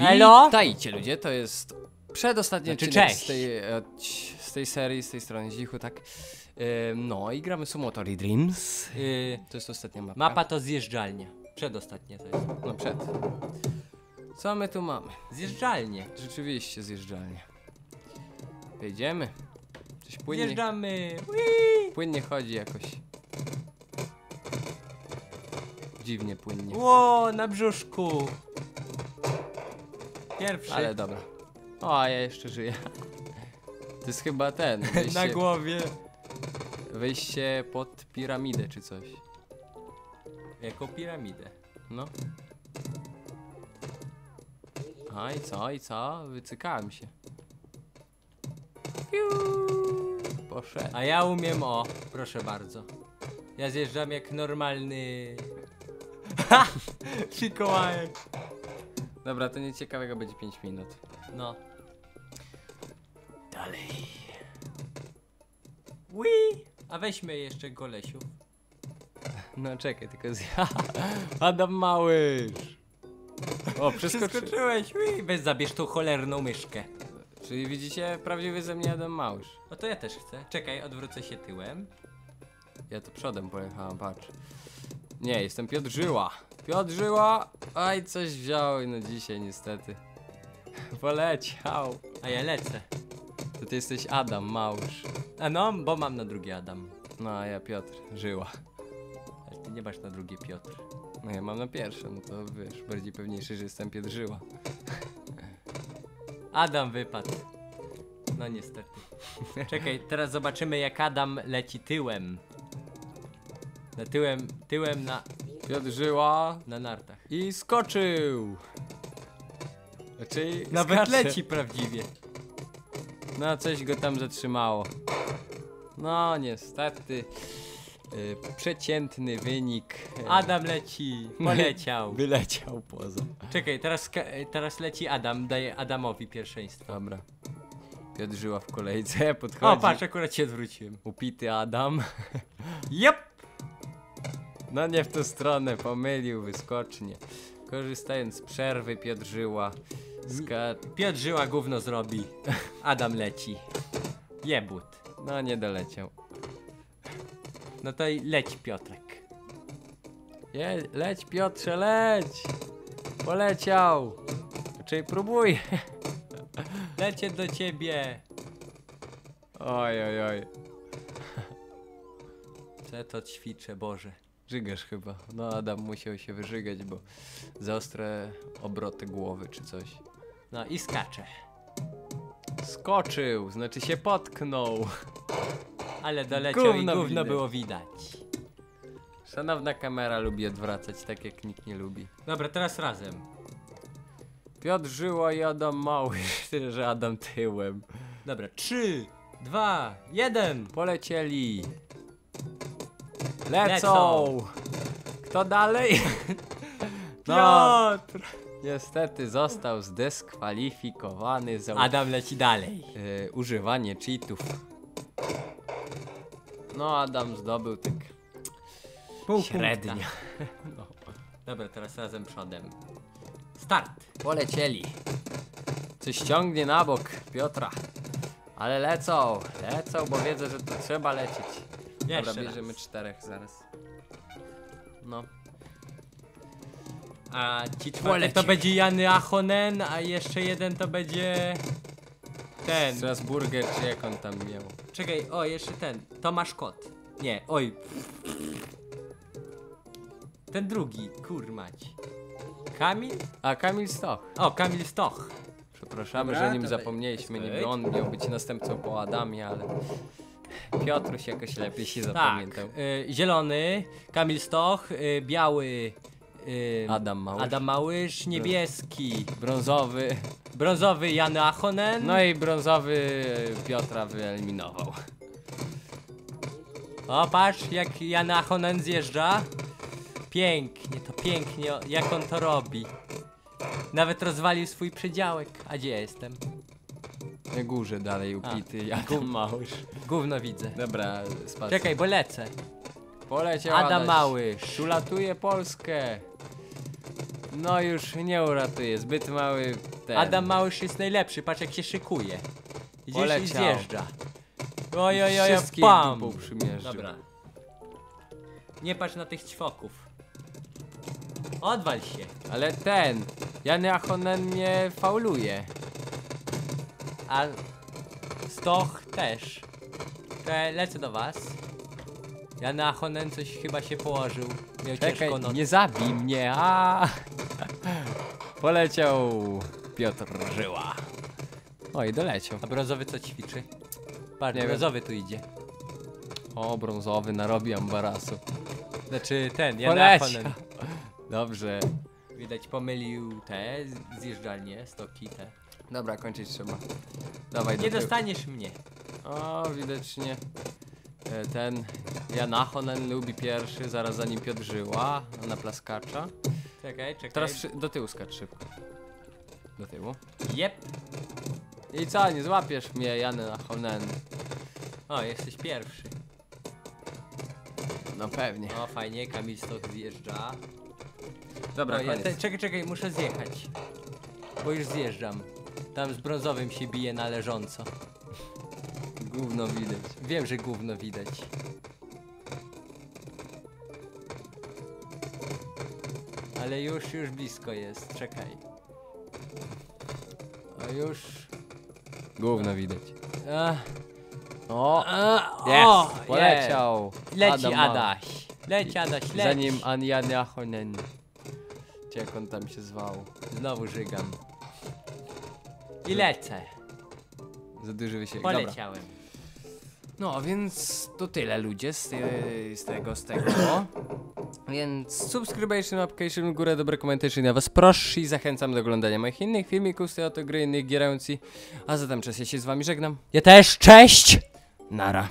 Elo? Witajcie ludzie, to jest przedostatni Znaczy, odcinek cześć. z tej, z tej serii, z tej strony Zichu, tak. No i gramy Sumotori Dreams. Yy, To jest ostatnia mapa. mapa to zjeżdżalnia. Przedostatnie to jest. No przed. Co my tu mamy? Zjeżdżalnie. Rzeczywiście zjeżdżalnia. Wejdziemy. Coś płynnie, Zjeżdżamy. Whee! płynnie chodzi jakoś. Dziwnie płynnie. Ło, na brzuszku. Pierwszy. Ale dobra. O, a ja jeszcze żyję. To jest chyba ten. na Wejście, głowie. wejście pod piramidę czy coś. Jako piramidę. No. A i co, i co? Wycykałem się. Piu. Poszedł. A ja umiem o, proszę bardzo. Ja zjeżdżam jak normalny. Ha! Mikołajek. Dobra, to nie ciekawego będzie 5 minut. No. Dalej. Wii! A weźmy jeszcze golesiu. No czekaj, tylko z... Adam Małysz. O, przeskoczy... Przeskoczyłeś, wii! Weź zabierz tą cholerną myszkę. Czyli widzicie, prawdziwy ze mnie Adam Małysz. No to ja też chcę. Czekaj, odwrócę się tyłem. Ja to przodem pojechałem, patrz. Nie, jestem Piotr Żyła. Piotr Żyła! Aj, coś wziął no dzisiaj niestety. Poleciał. A ja lecę. To ty jesteś Adam Małysz. A no, bo mam na drugie Adam. No, a ja Piotr Żyła. Ale ty nie masz na drugie Piotr. No ja mam na pierwsze, no to wiesz, bardziej pewniejszy, że jestem Piotr Żyła. Adam wypadł. No niestety. Czekaj, teraz zobaczymy jak Adam leci tyłem. Na tyłem, tyłem na, Piotr Żyła na nartach. i skoczył. Znaczy, Nawet skacze. leci prawdziwie. No, coś go tam zatrzymało. No, niestety. y, przeciętny wynik. y, Adam leci, poleciał. Wyleciał poza. Czekaj, teraz, teraz leci Adam, daje Adamowi pierwszeństwo. Dobra. Piotr Żyła w kolejce, podchodzi. O, patrz, akurat się odwróciłem. Upity Adam. Jep! No nie w tę stronę, pomylił wyskocznie. Korzystając z przerwy, Piotr Żyła ska... Piotr Żyła gówno zrobi. Adam leci. Jebut. No nie doleciał. No to i leć Piotrek. Je, leć Piotrze, leć! Poleciał! Czyli próbuj. Lecie do ciebie. Oj, oj, oj. Co to ćwiczę, Boże. Żygasz chyba. No Adam musiał się wyżygać, bo za ostre obroty głowy czy coś. No i skacze. Skoczył, znaczy się potknął. Ale doleciał Gówno i gówno widać. było widać. Szanowna kamera lubi odwracać tak jak nikt nie lubi. Dobra, teraz razem. Piotr Żyła i Adam Mały, tyle że Adam tyłem. Dobra, trzy, dwa, jeden. Polecieli. Lecą. Kto dalej? No, Piotr! niestety został zdyskwalifikowany za Adam leci dalej. e, używanie cheatów. No, Adam zdobył tak Pół średnio. punkta. No. Dobra, teraz razem przodem. Start. Polecieli. Coś ciągnie na bok Piotra. Ale lecą, lecą, bo wiedzę, że to trzeba lecieć. Jeszcze Dobra, raz. bierzemy czterech zaraz. No. A ci czwarty Poleci. to będzie Jany Achonen, a jeszcze jeden to będzie... Ten. Strasburger, czy jak on tam miał? Czekaj, o, jeszcze ten. Tomasz Kot. Nie, oj. Ten drugi, kurmać. Kamil? A, Kamil Stoch. O, Kamil Stoch. Przepraszamy, Dobra, że nim to zapomnieliśmy. Niby on miał być następcą po Adamie, ale Piotruś jakoś lepiej się Tak. zapamiętał. Y, zielony, Kamil Stoch, y, biały. Y, Adam Małysz. Adam Małysz, niebieski, Brązowy. brązowy Jan Achonen. No i brązowy Piotra wyeliminował. O, patrz, jak Jan Achonen zjeżdża. Pięknie, to pięknie, o, jak on to robi. Nawet rozwalił swój przedziałek. A gdzie ja jestem? Na górze dalej upity Adam Małysz. Gówno widzę. Dobra, spadł. Czekaj, bo lecę. Poleciał Adam Adaś. Małysz. Szulatuje Polskę. No już nie uratuje, zbyt mały ten. Adam Małysz jest najlepszy, patrz jak się szykuje. Idziesz i Poleciał. zjeżdża. Oj, oj, oj, Wszystkich pam! dupą przymierzył. Dobra. Nie patrz na tych ćwoków. Odwal się. Ale ten, Jan Achonen mnie fauluje. A Stoch też. Czekaj, lecę do was. Ja na Honen coś chyba się położył. Miał Czekaj, ciężką noc. nie zabij mnie, a Poleciał Piotr Żyła. Oj, doleciał. A brązowy co ćwiczy? Patrz, Nie wiem. brązowy tu idzie. O, brązowy, narobi ambarasu. Znaczy ten, ja na Poleciał. Honen. Dobrze. Widać pomylił te zjeżdżalnie, stoki te. Dobra, kończyć trzeba. Dawaj do Nie tyłu. dostaniesz mnie. O, widocznie e, ten Jan Achonen lubi pierwszy, zaraz za nim Piotr Żyła, na plaskacza. Czekaj, czekaj. Teraz szy- do tyłu skacz szybko. Do tyłu. Jep. I co, nie złapiesz mnie, Jan Achonen? O, jesteś pierwszy. No pewnie. O, fajnie, Kamil Stoch zjeżdża. Dobra, o, ja koniec. te, czekaj, czekaj, muszę zjechać. Bo już zjeżdżam. Tam z brązowym się bije na leżąco. Gówno widać. Wiem, że gówno widać. Ale już, już blisko jest, czekaj. A już... Gówno widać. Ach, O, a, jest, o, poleciał. Leci Adam. Adaś. Leci Adaś, leci. Zanim An Jan Achonen. Czy jak on tam się zwał? Znowu żygam. I lecę. Za duży wysiłek. Poleciałem. No, więc to tyle ludzie z, te- z tego, z tego. Więc subscription, application, górę, dobre comentation, ja was proszę i zachęcam do oglądania moich innych filmików z tej oto gry, innych gierający. A zatem czas ja się z wami żegnam. Ja też, cześć! Nara.